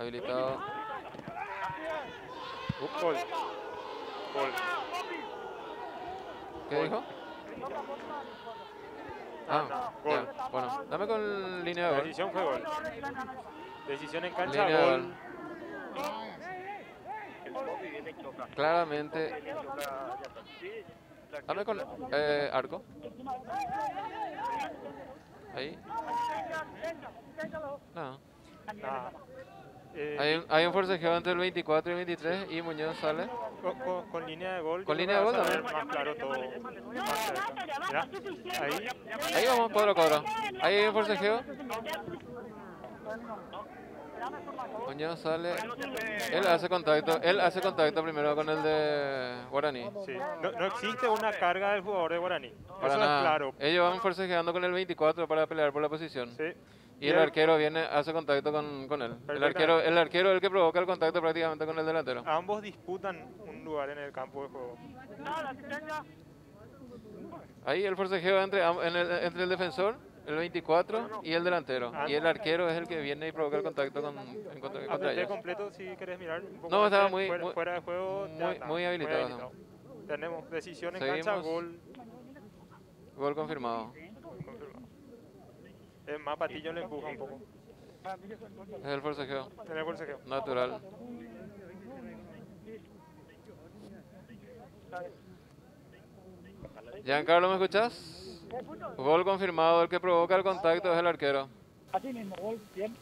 Habilitado. Gol. Gol. ¿Qué Gol. dijo? Ah, Ah, no, gol. ya. Bueno, dame con línea de gol. decisión fue gol. Decisión en cancha, Línea gol. gol. Claramente. Dame con eh, arco. Ahí. No. Nada. Eh, Hay, un- hay un forcejeo entre el 24 y el 23 y Muñoz sale. con, con- con línea de gol. Con línea de gol a también. Más claro todo. Más cerca. Mirá, ahí. Ahí vamos, cuadro, cuadro. Ahí hay un forcejeo. Muñoz sale. Él hace contacto. Él hace contacto primero con el de Guaraní. Sí. No, no existe una carga del jugador de Guaraní. Para Eso nada. es claro. Ellos van forcejeando con el 24 para pelear por la posición. Sí. Y el arquero viene, hace contacto con, con él. El arquero, el arquero es el que provoca el contacto prácticamente con el delantero. Ambos disputan un lugar en el campo de juego. Ahí el forcejeo entre, en el, entre el defensor, el 24, y el delantero. Y el arquero es el que viene y provoca el contacto con, en contra, contra ellos. completo si querés mirar un poco No, estaba muy- fuera, muy- fuera de juego. muy- muy habilitado. Tenemos decisión en cancha, Seguimos. gol. Gol confirmado. confirmado. Es más, Patillo le empuja un poco. Es el forcejeo. En el forcejeo. Natural. Giancarlo, ¿me escuchás? Gol confirmado. El que provoca el contacto es el arquero. Así mismo, gol, bien.